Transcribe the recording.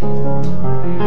Thank you.